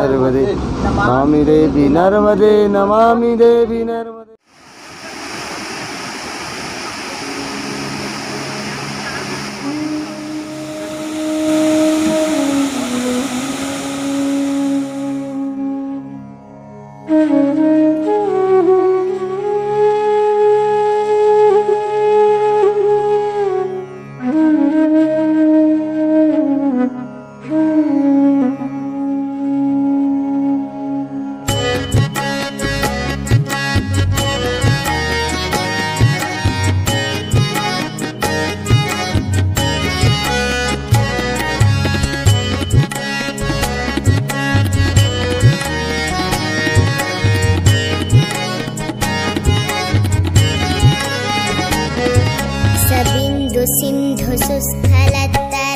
नर्मदे नमामि देवी नर्मदे नमामि देवी नर्मदे let that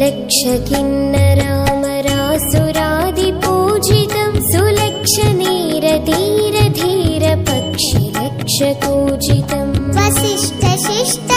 लक्ष सुलक्षनीरधीरधीरपक्षिलक्षकूजितम् सुलक्ष वसिष्ठशिष्ट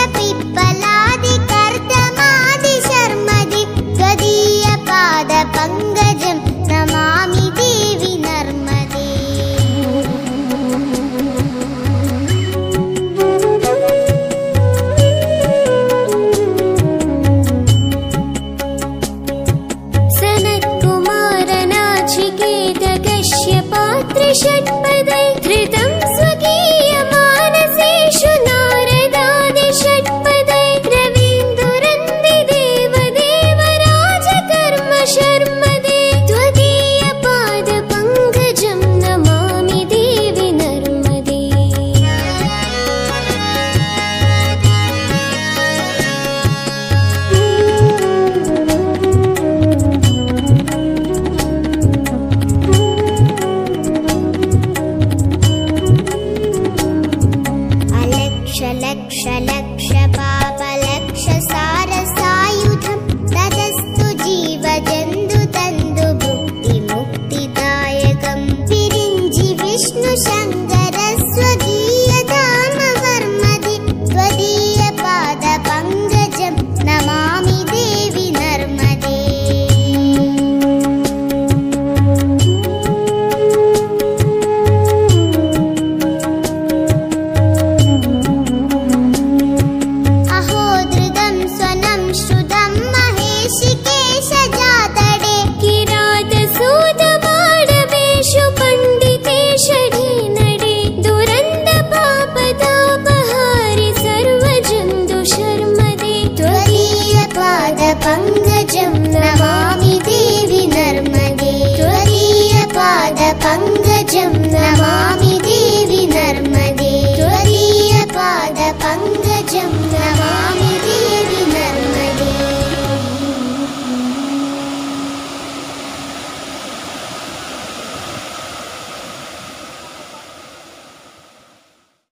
Shake my day,